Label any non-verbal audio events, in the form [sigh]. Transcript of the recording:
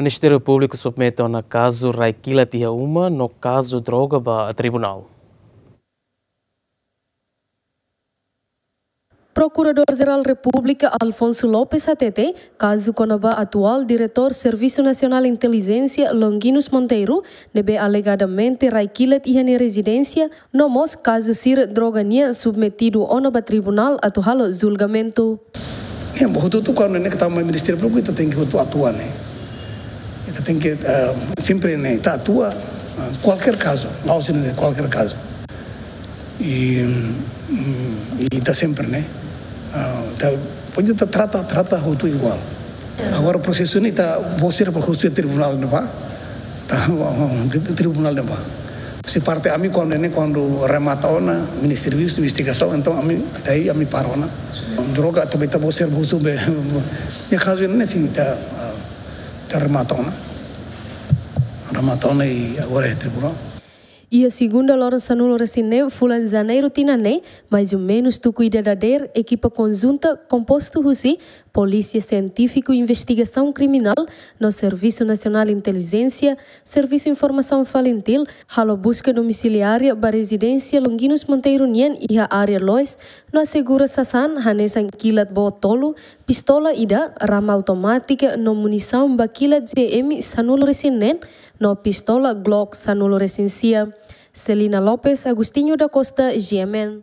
Ministério Público submeteu na caso Raikila Tia Uma no caso droga a tribunal. Procurador-Geral República Alfonso Lopes Atete, caso Conaba atual diretor Serviço Nacional de Inteligência Longinus Monteiro, nebe alegadamente raikilet ihani residência, nomos caso sir drogania submetido ao tribunal atual julgamento. É, tudo quando né, que está no Ministério Público, tem que atuar, né? Kita tem que uh, sempre né, tá atua uh, qualquer caso, lá né, qualquer caso. E um, e está sempre, né? Uh, pode tá, trata trata tudo igual. Agora o processo ini tá você para o tribunal não vai, tá [laughs] tribunal não vai. Se parte a mim quando né quando remata ona Ministério de Investigação então a mim daí a mim para ona droga também tá você be ya caso né sim tá tá remata ona remata ona e agora é tribunal. E a segunda lora sanulo resine fulan janeiro tinane, mais ou menos tu cuida da der equipa conjunta composto husi Polícia Científico Investigação Criminal no Serviço Nacional de Inteligência, Serviço de Informação Falentil, halo busca domiciliária para residência Longinus Monteiro Nien e a área Lois, no assegura sasan hanesan kilat botolo, pistola ida, rama automática no munição bakilat GM sanulo resinen, no pistola Glock sanulo resencia. Celina Lopes, Agostinho da Costa, GMN.